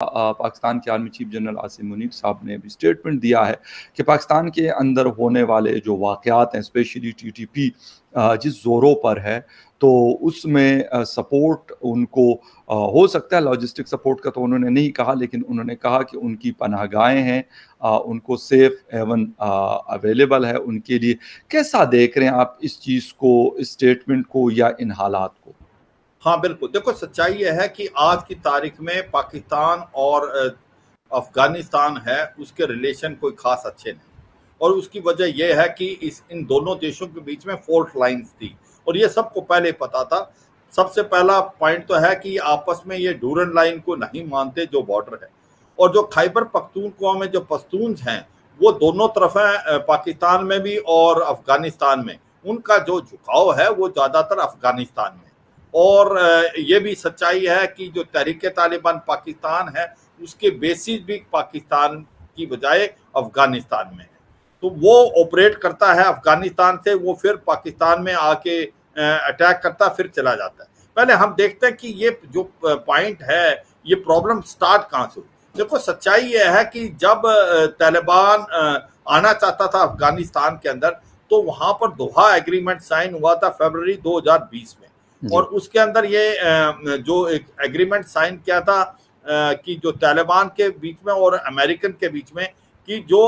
पाकिस्तान के army chief general Asim Munir साहब ने भी स्टेटमेंट दिया है कि पाकिस्तान के अंदर होने वाले जो वाक़ात हैं स्पेशली टी टी पी जिस ज़ोरों पर है तो उसमें सपोर्ट उनको हो सकता है लॉजिस्टिक सपोर्ट का तो उन्होंने नहीं कहा, लेकिन उन्होंने कहा कि उनकी पनाहगाहें हैं उनको सेफ़ एवन अवेलेबल है उनके लिए। कैसा देख रहे हैं आप इस चीज़ को, इस स्टेटमेंट को या इन हालात को? हाँ बिल्कुल। देखो, सच्चाई यह है कि आज की तारीख में पाकिस्तान और अफ़गानिस्तान है, उसके रिलेशन कोई खास अच्छे नहीं। और उसकी वजह यह है कि इस, इन दोनों देशों के बीच में फोल्ट लाइंस थी। और ये सबको पहले पता था। सबसे पहला पॉइंट तो है कि आपस में ये डूरन लाइन को नहीं मानते जो बॉर्डर है। और जो खैबर पख्तूनख्वा में जो पस्तून हैं, वो दोनों तरफ़ हैं पाकिस्तान में भी और अफ़गानिस्तान में। उनका जो झुकाव है, वो ज़्यादातर अफ़गानिस्तान में। और ये भी सच्चाई है कि जो तहरीक तालिबान पाकिस्तान है, उसके बेसिस भी पाकिस्तान की बजाय अफ़गानिस्तान में है। तो वो ऑपरेट करता है अफ़गानिस्तान से, वो फिर पाकिस्तान में आके अटैक करता, फिर चला जाता है। पहले हम देखते हैं कि ये जो पॉइंट है, ये प्रॉब्लम स्टार्ट कहाँ से हुई? देखो, सच्चाई यह है कि जब तालिबान आना चाहता था अफ़गानिस्तान के अंदर तो वहाँ पर दोहा एग्रीमेंट साइन हुआ था फरवरी 2020 में। और उसके अंदर ये जो एक एग्रीमेंट साइन किया था कि जो तालिबान के बीच में और अमेरिकन के बीच में कि जो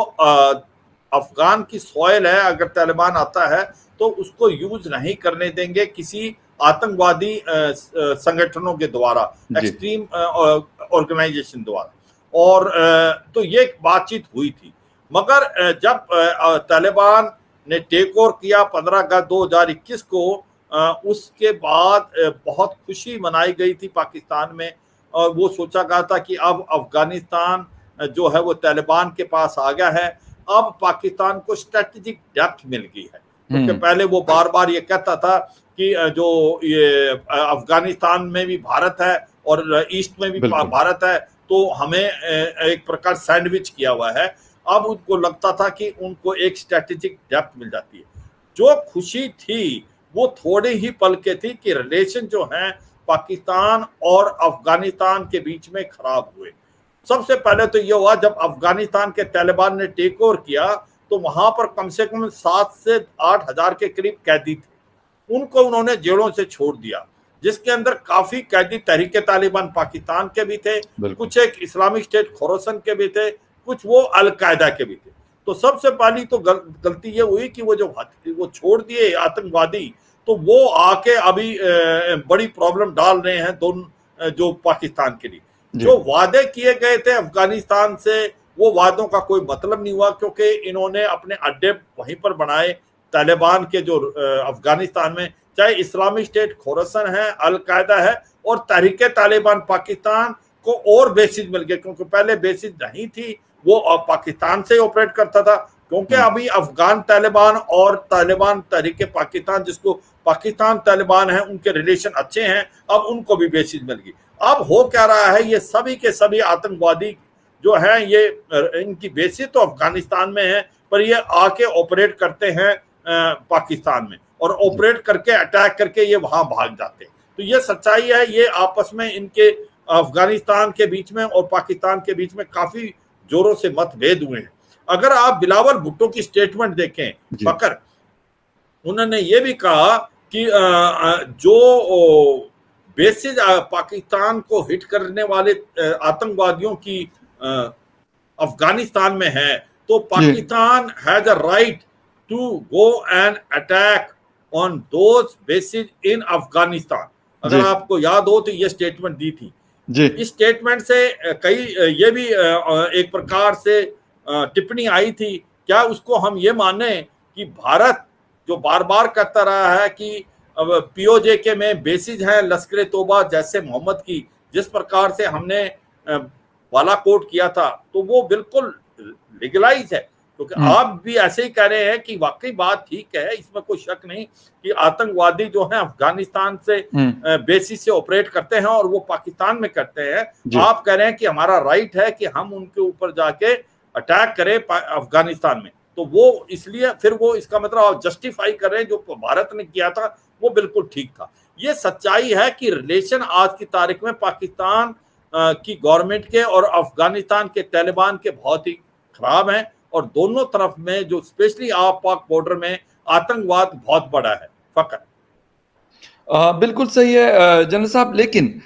अफगान की सॉयल है अगर तालिबान आता है तो उसको यूज़ नहीं करने देंगे किसी आतंकवादी संगठनों के द्वारा एक्सट्रीम ऑर्गेनाइजेशन द्वारा। और तो ये बातचीत हुई थी। मगर जब तालिबान ने टेक ओवर किया पंद्रह अगस्त 2021 को उसके बाद बहुत खुशी मनाई गई थी पाकिस्तान में और वो सोचा गया था कि अब अफ़गानिस्तान जो है वो तालिबान के पास आ गया है। अब पाकिस्तान को स्ट्रेटेजिक डेप्थ मिल गई है। क्योंकि तो पहले वो बार बार ये कहता था कि जो ये अफ़गानिस्तान में भी भारत है और ईस्ट में भी भारत है तो हमें एक प्रकार सैंडविच किया हुआ है। अब उनको लगता था कि उनको एक स्ट्रेटेजिक डेप्थ मिल जाती है। जो खुशी थी वो थोड़े ही पल के थी कि रिलेशन जो हैं पाकिस्तान और अफ़गानिस्तान के बीच में खराब हुए। सबसे पहले तो ये हुआ जब अफ़गानिस्तान के तालिबान ने टेक ओवर किया तो वहाँ पर कम से कम सात से आठ हज़ार के करीब कैदी थे। उनको उन्होंने जेलों से छोड़ दिया जिसके अंदर काफ़ी कैदी तहरीक तालिबान पाकिस्तान के भी थे कुछ एक इस्लामिक स्टेट खोरसन के भी थे कुछ वो अलकायदा के भी थे। तो सबसे पहली तो गल, गलती ये हुई कि वो जो वो छोड़ दिए आतंकवादी तो वो आके अभी बड़ी प्रॉब्लम डाल रहे हैं दोनों जो पाकिस्तान के लिए। जो। वादे किए गए थे अफ़गानिस्तान से वो वादों का कोई मतलब नहीं हुआ क्योंकि इन्होंने अपने अड्डे वहीं पर बनाए तालिबान के जो अफ़गानिस्तान में चाहे इस्लामिक स्टेट खोरसन है अलकायदा है और तहरीक तालिबान पाकिस्तान को और बेसिस मिल गए क्योंकि पहले बेसिस नहीं थी वो पाकिस्तान से ऑपरेट करता था क्योंकि हम्म। अभी अफगान तालिबान और तालिबान तहरीक पाकिस्तान जिसको पाकिस्तान तालिबान है उनके रिलेशन अच्छे हैं अब उनको भी बेसिस मिल गई। अब हो क्या रहा है ये सभी के सभी आतंकवादी जो है ये इनकी बेसिस तो अफ़गानिस्तान में है पर ये आके ऑपरेट करते हैं पाकिस्तान में और ऑपरेट करके अटैक करके ये वहाँ भाग जाते हैं। तो ये सच्चाई है ये आपस में इनके अफ़गानिस्तान के बीच में और पाकिस्तान के बीच में काफ़ी जोरों से मतभेद हुए हैं। अगर आप बिलावल भुट्टो की स्टेटमेंट देखें फकर उन्होंने ये भी कहा कि जो बेसिस पाकिस्तान को हिट करने वाले आतंकवादियों की अफ़गानिस्तान में है तो Pakistan has a right to go and attack on those bases in Afghanistan अगर आपको याद हो तो ये स्टेटमेंट दी थी। जी। इस स्टेटमेंट से कई ये भी एक प्रकार से टिप्पणी आई थी, क्या उसको हम ये माने कि भारत जो बार बार कहता रहा है कि पीओजे के में बेसिस है लश्कर तोबा जैसे मोहम्मद की, जिस प्रकार से हमने वाला कोट किया था तो वो बिल्कुल लीगलाइज है। क्योंकि तो आप भी ऐसे ही कह रहे हैं कि वाकई बात ठीक है इसमें कोई शक नहीं कि आतंकवादी जो है अफ़गानिस्तान से हम्म। बेसिस से ऑपरेट करते हैं और वो पाकिस्तान में करते हैं। आप कह रहे हैं कि हमारा राइट है कि हम उनके ऊपर जाके अटैक करें अफ़गानिस्तान में। तो वो इसलिए फिर वो इसका मतलब आप जस्टिफाई कर रहे हैं जो भारत ने किया था वो बिल्कुल ठीक था। ये सच्चाई है कि रिलेशन आज की तारीख में पाकिस्तान की गवर्नमेंट के और अफ़गानिस्तान के तालिबान के बहुत ही खराब हैं। और दोनों तरफ़ में जो स्पेशली आप पाक बॉर्डर में आतंकवाद बहुत बड़ा है फकर आ, बिल्कुल सही है जनरल साहब लेकिन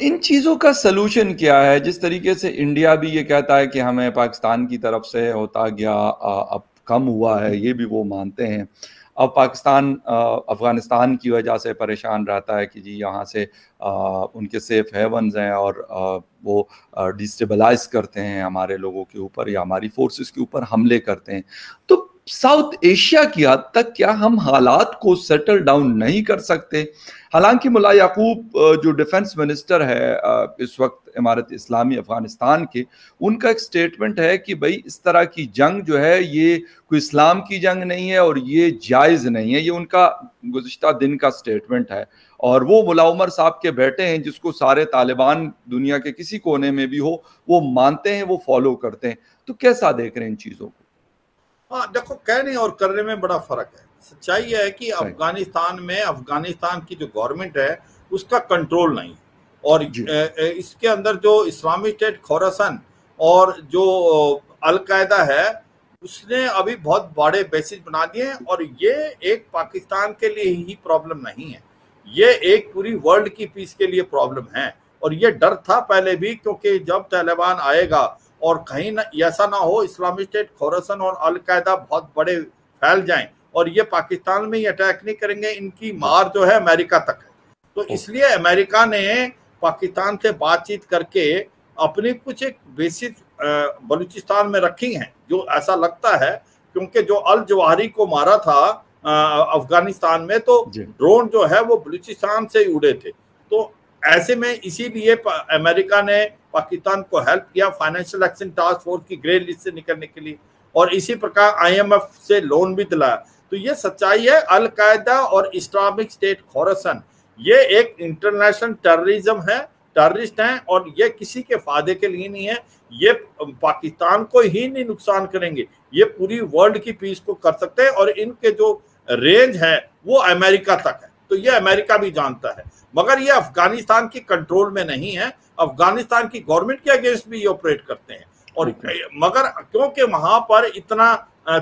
इन चीज़ों का सलूशन क्या है? जिस तरीके से इंडिया भी ये कहता है कि हमें पाकिस्तान की तरफ़ से होता गया अब कम हुआ है ये भी वो मानते हैं। अब पाकिस्तान अफ़गानिस्तान की वजह से परेशान रहता है कि जी यहाँ से आ, उनके सेफ़ हेवन्स हैं और आ, वो डिस्टेबलाइज करते हैं हमारे लोगों के ऊपर या हमारी फोर्सेस के ऊपर हमले करते हैं। तो साउथ एशिया की हद तक क्या हम हालात को सेटल डाउन नहीं कर सकते? हालाँकि मुला याकूब जो डिफेंस मिनिस्टर है इस वक्त इमारत इस्लामी अफ़गानिस्तान के, उनका एक स्टेटमेंट है कि भाई इस तरह की जंग जो है, ये कोई इस्लाम की जंग नहीं है और ये जायज़ नहीं है। ये उनका गुज्त दिन का स्टेटमेंट है। और वो मुला उमर साहब के बेटे हैं, जिसको सारे तालिबान दुनिया के किसी कोने में भी हो, वो मानते हैं, वो फॉलो करते हैं। तो कैसा देख रहे हैं इन चीज़ों को? हाँ देखो कहने और करने में बड़ा फ़र्क है। सच्चाई है कि अफ़गानिस्तान में अफ़गानिस्तान की जो गवर्नमेंट है उसका कंट्रोल नहीं। और इसके अंदर जो इस्लामिक स्टेट खोरासन और जो अलकायदा है उसने अभी बहुत बड़े बेसिस बना दिए हैं और ये एक पाकिस्तान के लिए ही प्रॉब्लम नहीं है। ये एक पूरी वर्ल्ड की पीस के लिए प्रॉब्लम है। और ये डर था पहले भी क्योंकि जब तालिबान आएगा और कहीं ना ऐसा ना हो इस्लामिक स्टेट खोरसन और अलकायदा बहुत बड़े फैल जाएँ और ये पाकिस्तान में ही अटैक नहीं करेंगे इनकी मार जो है अमेरिका तक है। तो इसलिए अमेरिका ने पाकिस्तान से बातचीत करके अपनी कुछ एक बेसिक बलूचिस्तान में रखी हैं जो ऐसा लगता है क्योंकि जो अल जवाहरी को मारा था अफ़गानिस्तान में तो ड्रोन जो है वो बलूचिस्तान से ही उड़े थे। तो ऐसे में इसीलिए अमेरिका ने पाकिस्तान को हेल्प किया फाइनेंशियल एक्शन टास्क फोर्स की ग्रे लिस्ट से निकलने के लिए। और इसी प्रकार आईएमएफ से लोन भी दिलाया। तो ये सच्चाई है, अलकायदा और इस्लामिक स्टेट खोरसन ये एक इंटरनेशनल टेररिज्म है टेररिस्ट हैं और ये किसी के फ़ायदे के लिए नहीं है। ये पाकिस्तान को ही नहीं नुकसान करेंगे। ये पूरी वर्ल्ड की पीस को कर सकते हैं और इनके जो रेंज है, वो अमेरिका तक है। तो ये अमेरिका भी जानता है। मगर ये अफ़गानिस्तान की कंट्रोल में नहीं है। अफ़गानिस्तान की गवर्नमेंट के अगेंस्ट भी ये ऑपरेट करते हैं। और मगर क्योंकि वहाँ पर इतना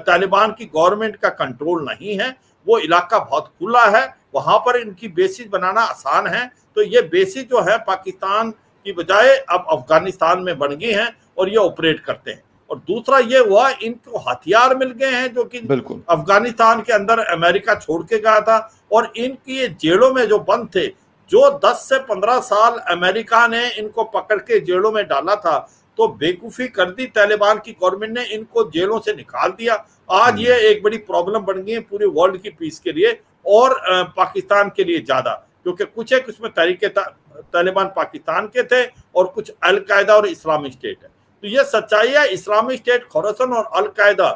तालिबान की गवर्नमेंट का कंट्रोल नहीं है वो इलाका बहुत खुला है वहाँ पर इनकी बेसिस बनाना आसान है। तो ये बेसिस जो है पाकिस्तान की बजाय अब अफ़गानिस्तान में बन गई हैं और ये ऑपरेट करते हैं। और दूसरा ये हुआ इनको हथियार मिल गए हैं जो कि अफ़गानिस्तान के अंदर अमेरिका छोड़ के गया था और इनकी ये जेलों में जो बंद थे जो 10 से 15 साल अमेरिका ने इनको पकड़ के जेलों में डाला था तो बेकूफी कर दी तालिबान की गवर्नमेंट ने इनको जेलों से निकाल दिया आज हम्म। ये एक बड़ी प्रॉब्लम बन गई है पूरे वर्ल्ड की पीस के लिए और पाकिस्तान के लिए ज़्यादा क्योंकि कुछ एक उसमें तरीके तालिबान पाकिस्तान के थे और कुछ अलकायदा और इस्लामिक स्टेट है तो ये सच्चाई है इस्लामिक स्टेट खोरसन और अलकायदा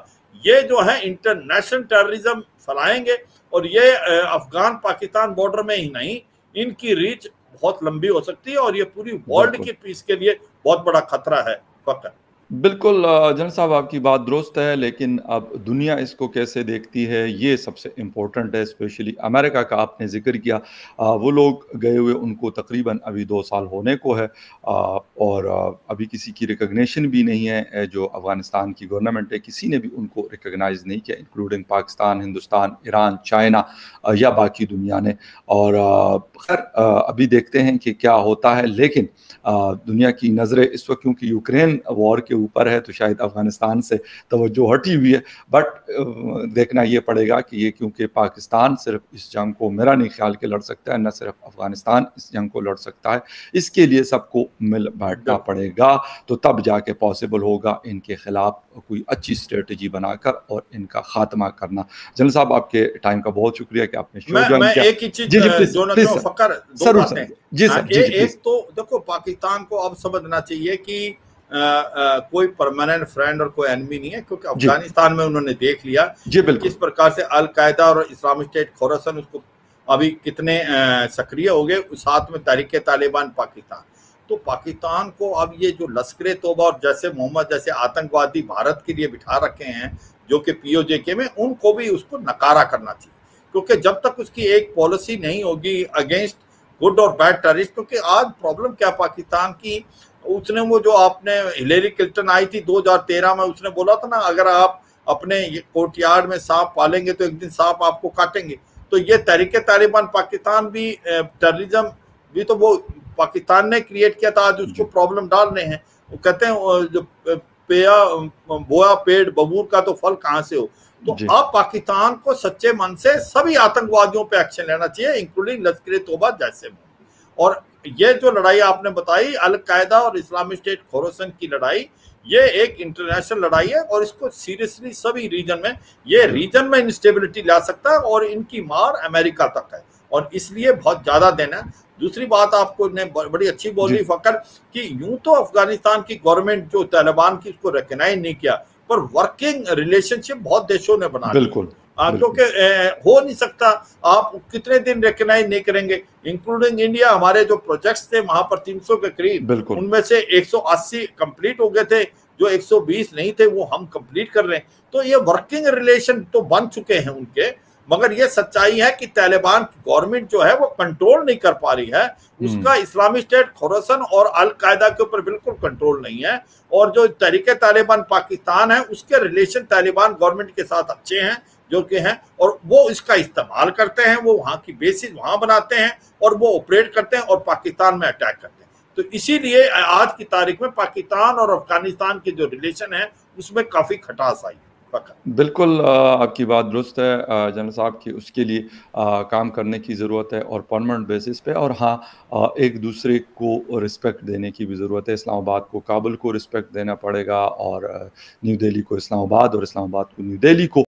ये जो है इंटरनेशनल टेररिज्म फैलाएँगे और ये अफगान पाकिस्तान बॉर्डर में ही नहीं इनकी रीच बहुत लंबी हो सकती है और ये पूरी वर्ल्ड की पीस के लिए बहुत बड़ा खतरा है फकर बिल्कुल जन साहब आपकी बात दुरुस्त है, लेकिन अब दुनिया इसको कैसे देखती है, ये सबसे इम्पोर्टेंट है स्पेशली अमेरिका का आपने ज़िक्र किया। वो लोग गए हुए, उनको तकरीबन अभी दो साल होने को है। और अभी किसी की रिकग्निशन भी नहीं है जो अफ़गानिस्तान की गवर्नमेंट है, किसी ने भी उनको रिकगनाइज नहीं किया including Pakistan, Hindustan, Iran, China या बाकी दुनिया ने। और खैर अभी देखते हैं कि क्या होता है, लेकिन दुनिया की नज़रें इस वक्त, क्योंकि यूक्रेन वॉर के ऊपर है तो शायद अफ़गानिस्तान से तवज्जो हटी हुई है। बट देखना ये पड़ेगा कि ये क्योंकि पाकिस्तान सिर्फ़ इस जंग को मेरा नहीं ख्याल के लड़ सकता है न सिर्फ़ अफ़गानिस्तान इस जंग को लड़ सकता है। इसके लिए सबको मिल बैठना पड़ेगा तो तब जाके पॉसिबल होगा इनके खिलाफ कोई अच्छी स्ट्रेटजी बनाकर और इनका खात्मा करना। जनरल साहब आपके टाइम का बहुत शुक्रिया कि आपने शो ज्वाइन किया। एक ही चीज़ जी जी प्लीज़ सर जी सर एक तो देखो पाकिस्तान को अब समझना चाहिए कि आ, आ, कोई परमानेंट फ्रेंड और कोई एनमी नहीं है क्योंकि अफ़गानिस्तान में उन्होंने देख लिया जी किस प्रकार से अलकायदा और इस्लामिक स्टेट खोरसन उसको अभी कितने सक्रिय हो गए साथ में तहरीक तालिबान पाकिस्तान। तो पाकिस्तान को अब ये जो लश्कर तोबा और जैसे मोहम्मद जैसे आतंकवादी भारत के लिए बिठा रखे हैं जो कि पीओजे के में उनको भी उसको नकारा करना चाहिए। क्योंकि जब तक उसकी एक पॉलिसी नहीं होगी अगेंस्ट गुड और बैड टेररिस्ट क्योंकि आज प्रॉब्लम क्या पाकिस्तान की? उसने वो जो आपने हिलेरी क्लिंटन आई थी 2013 में उसने बोला था ना अगर आप अपने कोर्टयार्ड में सांप पालेंगे तो एक दिन सांप आपको काटेंगे। तो ये तरीके तालिबान पाकिस्तान भी टेररिज्म भी तो वो पाकिस्तान ने क्रिएट किया था आज उसको प्रॉब्लम डाल रहे हैं। वो कहते हैं जो पेया बोया पेड़ बबूर का तो फल कहाँ से हो? तो अब पाकिस्तान को सच्चे मन से सभी आतंकवादियों पे एक्शन लेना चाहिए इंक्लूडिंग लश्कर तोबा जैसे। और ये जो लड़ाई आपने बताई अलकायदा और इस्लामिक स्टेट खोरसन की लड़ाई ये एक इंटरनेशनल लड़ाई है और इसको सीरियसली सभी रीजन में ये रीजन में इंस्टेबिलिटी ला सकता है और इनकी मार अमेरिका तक है। और इसलिए बहुत ज़्यादा देना है। दूसरी बात आपको ने बड़ी अच्छी बोली फकर कि यूँ तो अफ़गानिस्तान की गवर्नमेंट जो तालिबान की उसको रिकग्नाइज नहीं किया पर वर्किंग रिलेशनशिप बहुत देशों ने बना बिल्कुल। क्योंकि हो नहीं सकता। आप कितने दिन रिकग्नाइज नहीं करेंगे। इंक्लूडिंग इंडिया हमारे जो प्रोजेक्ट्स थे वहाँ पर 300 के करीब उनमें से 180 कंप्लीट हो गए थे। जो 120 नहीं थे वो हम कंप्लीट कर रहे हैं। तो ये वर्किंग रिलेशन तो बन चुके हैं उनके मगर ये सच्चाई है कि तालिबान गवर्नमेंट जो है वो कंट्रोल नहीं कर पा रही है। हम्म। उसका इस्लामिक स्टेट खोरसन और अलकायदा के ऊपर बिल्कुल कंट्रोल नहीं है। और जो तरीके तालिबान पाकिस्तान है उसके रिलेशन तालिबान गवर्नमेंट के साथ अच्छे हैं। जो कि हैं और वो इसका इस्तेमाल करते हैं वो वहाँ की बेसिस वहाँ बनाते हैं और वो ऑपरेट करते हैं और पाकिस्तान में अटैक करते हैं। तो इसीलिए आज की तारीख में पाकिस्तान और अफ़गानिस्तान के जो रिलेशन है उसमें काफ़ी खटास आई है बिल्कुल आपकी बात दुरुस्त है जनरल साहब की उसके लिए आ, काम करने की ज़रूरत है और परमानेंट बेसिस पे और हाँ एक दूसरे को रिस्पेक्ट देने की भी ज़रूरत है। इस्लामाबाद को काबुल को रिस्पेक्ट देना पड़ेगा और न्यू दिल्ली को इस्लामाबाद और इस्लामाबाद को न्यू दिल्ली को।